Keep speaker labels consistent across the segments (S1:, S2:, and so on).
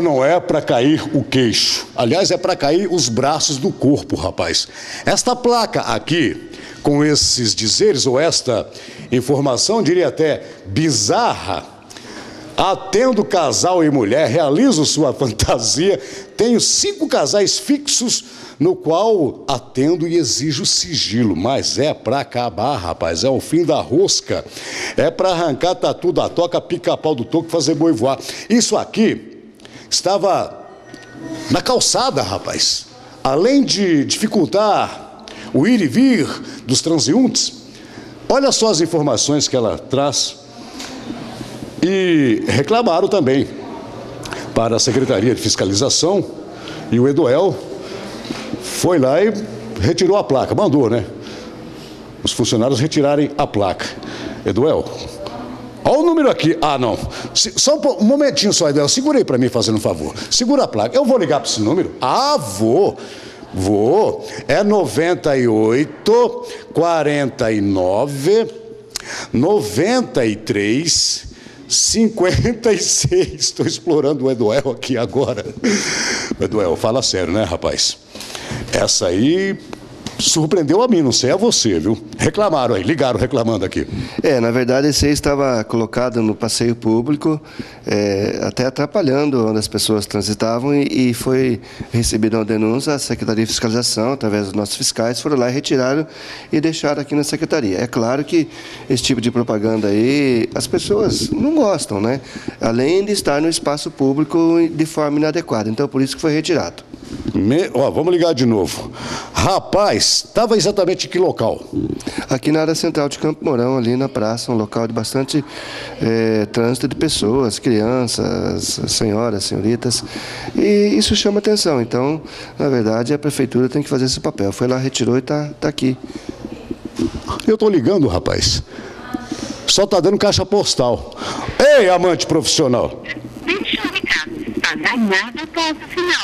S1: não é para cair o queixo. Aliás, é para cair os braços do corpo, rapaz. Esta placa aqui, com esses dizeres, ou esta informação, diria até bizarra, atendo casal e mulher, realizo sua fantasia, tenho cinco casais fixos no qual atendo e exijo sigilo, mas é para acabar, rapaz, é o fim da rosca, é para arrancar tatu da toca, pica-pau do toco, fazer boi voar. Isso aqui estava na calçada, rapaz. Além de dificultar o ir e vir dos transeuntes, olha só as informações que ela traz. E reclamaram também para a Secretaria de Fiscalização e o Eduel foi lá e retirou a placa, mandou, né? Os funcionários retirarem a placa. Eduel, olha o número aqui. Ah, não. Se, só um, momentinho só, Eduel. Segura aí para mim, fazendo um favor. Segura a placa. Eu vou ligar para esse número? Ah, vou. Vou. É 98 49 93 56. Estou explorando o Eduel aqui agora. Eduel, fala sério, né, rapaz? Essa aí surpreendeu a mim, não sei a você, viu? Reclamaram aí, ligaram reclamando aqui.
S2: É, na verdade, esse aí estava colocado no passeio público, é, até atrapalhando onde as pessoas transitavam e, e, foi recebida uma denúncia, a Secretaria de Fiscalização, através dos nossos fiscais, foram lá e retiraram e deixaram aqui na Secretaria. É claro que esse tipo de propaganda aí, as pessoas não gostam, né? Além de estar no espaço público de forma inadequada. Então, por isso que foi retirado.
S1: Me... Ó, vamos ligar de novo. Rapaz, estava exatamente em que local?
S2: Aqui na área central de Campo Mourão, ali na praça, um local de bastante é, trânsito de pessoas, crianças, senhoras, senhoritas. E isso chama atenção. Então, na verdade, a prefeitura tem que fazer esse papel. Foi lá, retirou e está tá aqui.
S1: Eu estou ligando, rapaz. Só está dando caixa postal. Ei, amante profissional.
S3: Deixa o recado. Pagar nada ponto final.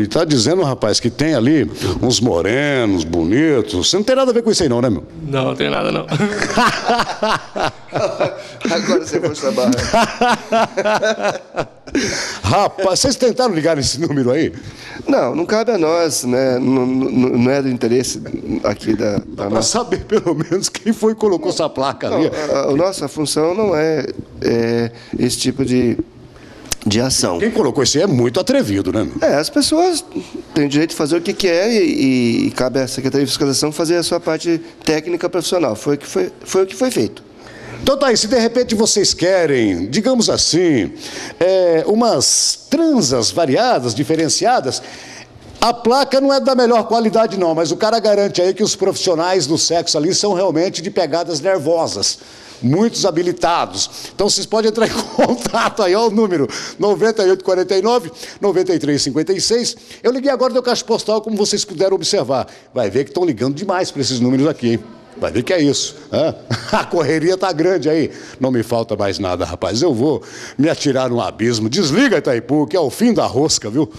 S1: Ele está dizendo, rapaz, que tem ali uns morenos, bonitos. Você não tem nada a ver com isso aí, não, né, meu?
S4: Não, não tem nada, não.
S2: Agora você foi chamar.
S1: Rapaz, vocês tentaram ligar nesse número aí?
S2: Não, não cabe a nós, né? Não, não, não é do interesse aqui da. da
S1: Para nossa... saber pelo menos quem foi que colocou essa placa
S2: não,
S1: ali.
S2: A, a, nossa função não é, é esse tipo de de ação.
S1: Quem colocou isso aí é muito atrevido, né?
S2: É, as pessoas têm direito de fazer o que quer e, e, cabe à Secretaria de Fiscalização fazer a sua parte técnica profissional. Foi o que foi, foi, o que foi feito.
S1: Então tá aí, se de repente vocês querem, digamos assim, é, umas transas variadas, diferenciadas, a placa não é da melhor qualidade não, mas o cara garante aí que os profissionais do sexo ali são realmente de pegadas nervosas muitos habilitados. Então vocês podem entrar em contato aí, olha o número 9849 9356. Eu liguei agora do caixa postal, como vocês puderam observar. Vai ver que estão ligando demais para esses números aqui, hein? Vai ver que é isso. Hein? A correria tá grande aí. Não me falta mais nada, rapaz. Eu vou me atirar no abismo. Desliga, Itaipu, que é o fim da rosca, viu?